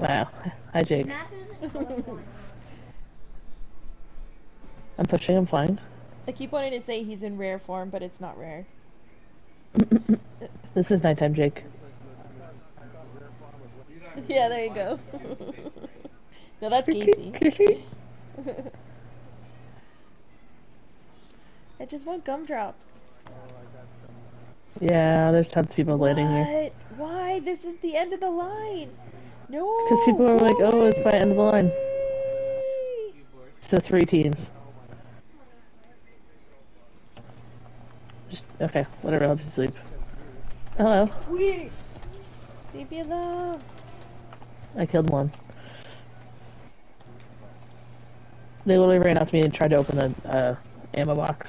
Wow. Hi, Jake. Map isn't colorblind. I'm pushing, I'm flying. I keep wanting to say he's in rare form, but it's not rare. This is nighttime, Jake. yeah, there you go. no, that's Casey. I just want gumdrops. yeah, there's tons of people landing here. What? Why? This is the end of the line. No. Because people are like, oh, it's by end of the line. So three teams. Just, okay, whatever, I'll just sleep. Hello. Leave me alone. I killed one. They literally ran up to me and tried to open the uh, ammo box.